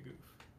goof.